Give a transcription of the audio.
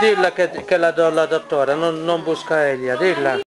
Dilla che, che la do dottora, non, non busca Elia, dilla.